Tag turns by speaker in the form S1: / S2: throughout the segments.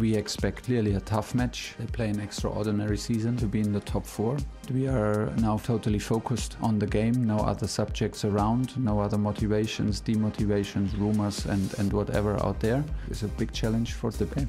S1: We expect clearly a tough match. They play an extraordinary season to be in the top four. We are now totally focused on the game, no other subjects around, no other motivations, demotivations, rumors, and, and whatever out there. It's a big challenge for the game.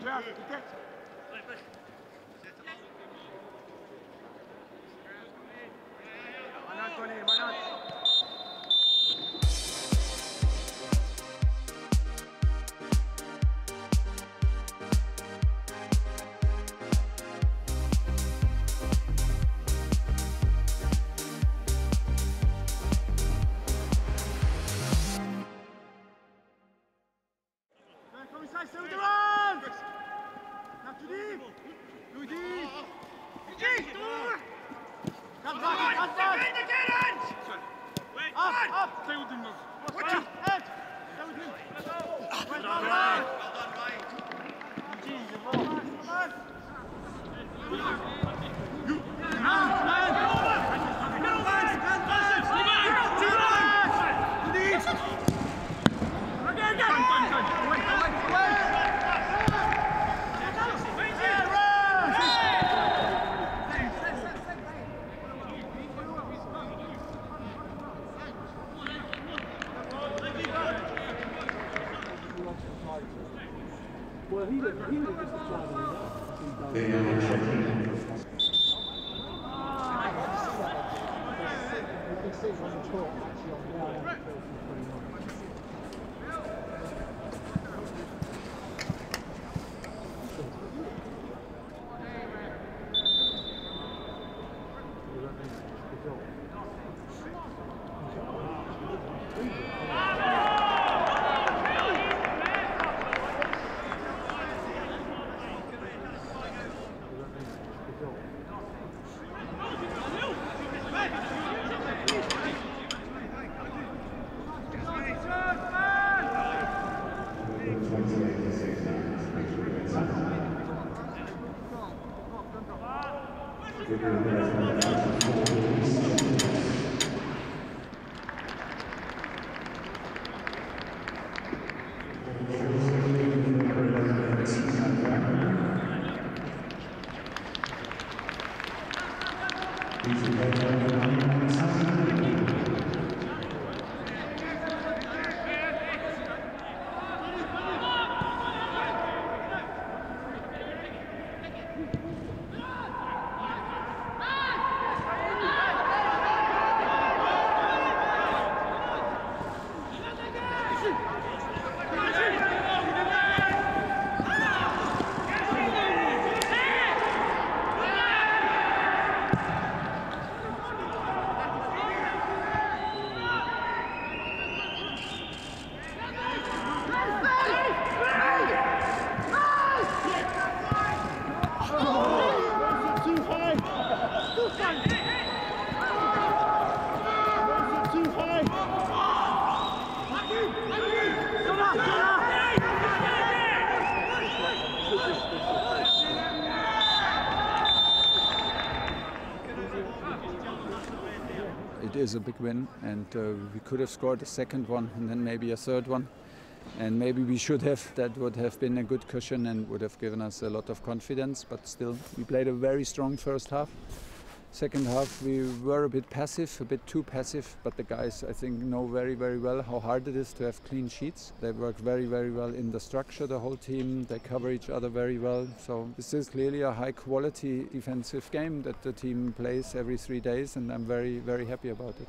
S2: Andrea, protect. On! You! Man, man! Again, again! Wait, wait, wait!
S3: Well, he didn't, he didn't just try to
S1: It is a big win, and uh, we could have scored a second one and then maybe a third one. And maybe we should have. That would have been a good cushion and would have given us a lot of confidence. But still, we played a very strong first half. Second half, we were a bit passive, a bit too passive. But the guys, I think, know very, very well how hard it is to have clean sheets. They work very, very well in the structure, the whole team. They cover each other very well. So this is clearly a high quality defensive game that the team plays every three days, and I'm very, very happy about it.